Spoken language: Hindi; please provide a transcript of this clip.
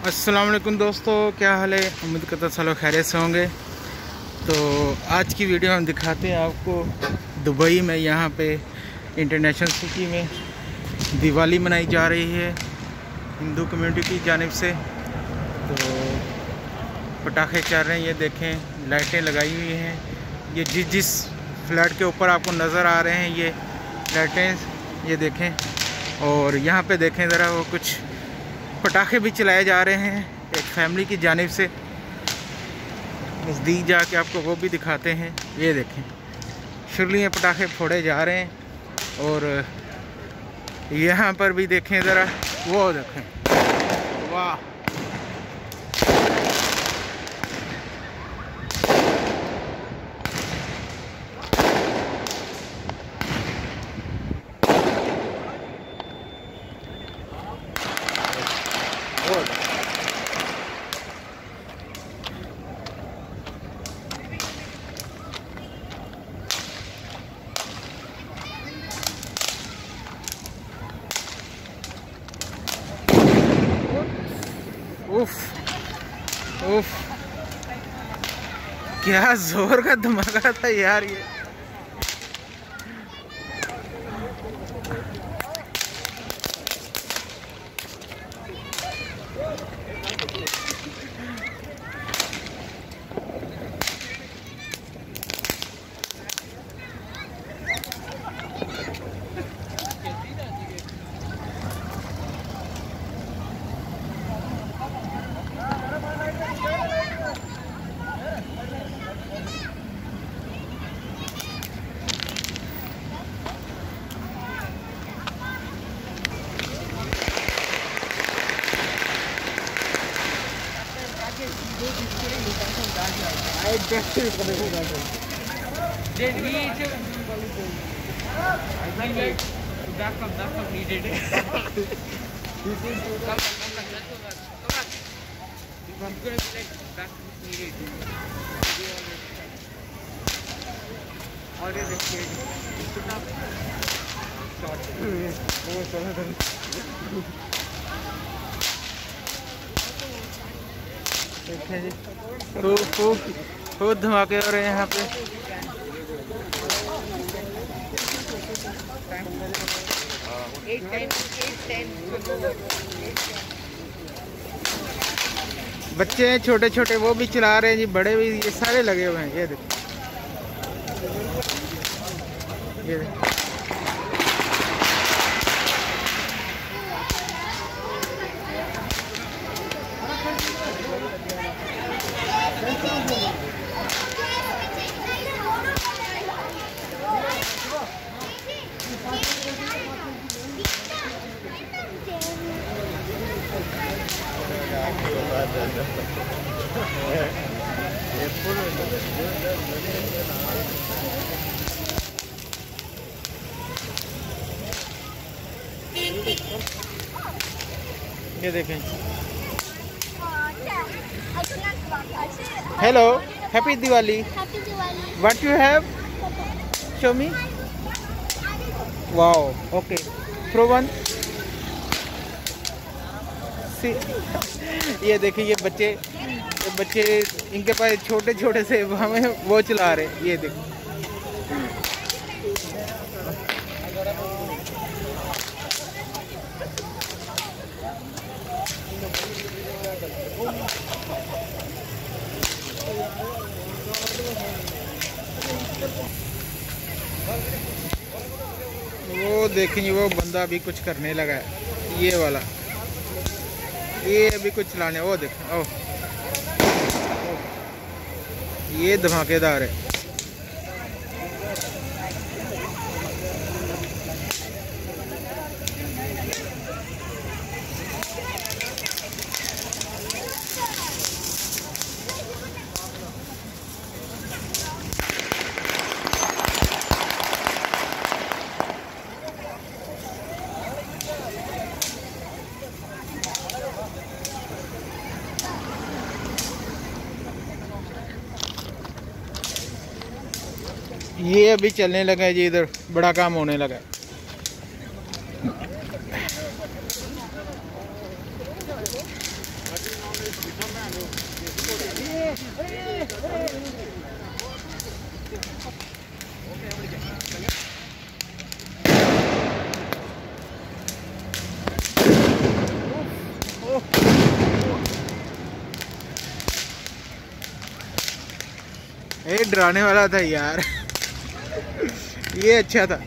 वालेकुम दोस्तों, क्या हाल है? उम्मीद करता चलो खैरियत से होंगे। तो आज की वीडियो हम दिखाते हैं आपको दुबई में, यहाँ पे इंटरनेशनल सिटी में दिवाली मनाई जा रही है, हिंदू कम्युनिटी की जानब से। तो पटाखे चल रहे हैं, ये देखें, लाइटें लगाई हुई हैं। ये जिस जिस फ्लैट के ऊपर आपको नज़र आ रहे हैं, ये लाइटें, ये देखें। और यहाँ पे देखें ज़रा वो कुछ पटाखे भी चलाए जा रहे हैं एक फैमिली की जानब से। नज़दीक जाके आपको वो भी दिखाते हैं। ये देखें, शुरलियाँ पटाखे फोड़े जा रहे हैं और यहाँ पर भी देखें ज़रा, वो देखें। वाह! उफ उफ। क्या ज़ोर का धमाका था यार ये। Back from he did it. come come back. Come on. He's gonna be like back from he did. Already scared. He should not shot. वो चलो चलो जी, खूब खूब खूब धमाके हो रहे हैं यहाँ पे. बच्चे हैं छोटे छोटे वो भी चला रहे हैं जी, बड़े भी, ये सारे लगे हुए हैं, ये देखो ये देखो ये देखें। Hello happy Diwali Happy Diwali. What you have show me wow okay pro one ये देखिए, ये बच्चे ये बच्चे इनके पास छोटे छोटे से हमें वो चला रहे ये देखो वो देखेंगे वो बंदा अभी कुछ करने लगा है, ये वाला। ये अभी कुछ चलाने वो देखो ओ। ये धमाकेदार है। ये अभी चलने लगा है जी इधर, बड़ा काम होने लगा है। ये डराने वाला था यार। ये अच्छा था।